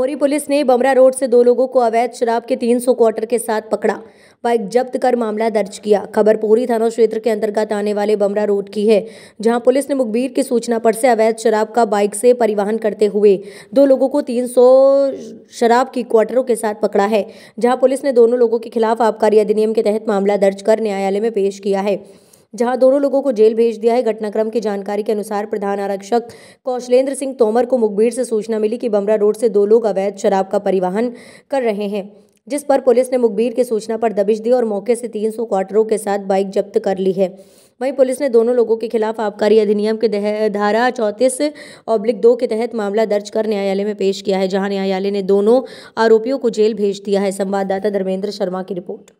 Pauri police ने बमरा road से दो लोगों को अवैध शराब के 300 क्वार्टर के साथ पकड़ा बाइक जब्त कर मामला दर्ज किया। खबर पूरी थाना क्षेत्र के अंतर्गत आने वाले बमरा रोड की है, जहाँ पुलिस ने मुखबिर की सूचना पर से अवैध शराब का बाइक से परिवहन करते हुए दो लोगों को 300 शराब की क्वार्टरों के साथ पकड़ा है, जहाँ पुलिस ने दोनों लोगों के खिलाफ आबकारी अधिनियम के तहत मामला दर्ज कर न्यायालय में पेश किया है। जहाँ दोनों लोगों को जेल भेज दिया है। घटनाक्रम की जानकारी के अनुसार प्रधान आरक्षक कौशलेंद्र सिंह तोमर को मुखबिर से सूचना मिली कि बमरा रोड से दो लोग अवैध शराब का परिवहन कर रहे हैं, जिस पर पुलिस ने मुखबिर की सूचना पर दबिश दी और मौके से 300 क्वार्टरों के साथ बाइक जब्त कर ली है। वहीं पुलिस ने दोनों लोगों के खिलाफ आबकारी अधिनियम के धारा चौंतीस ऑब्लिक दो के तहत मामला दर्ज कर न्यायालय में पेश किया है, जहाँ न्यायालय ने दोनों आरोपियों को जेल भेज दिया है। संवाददाता धर्मेंद्र शर्मा की रिपोर्ट।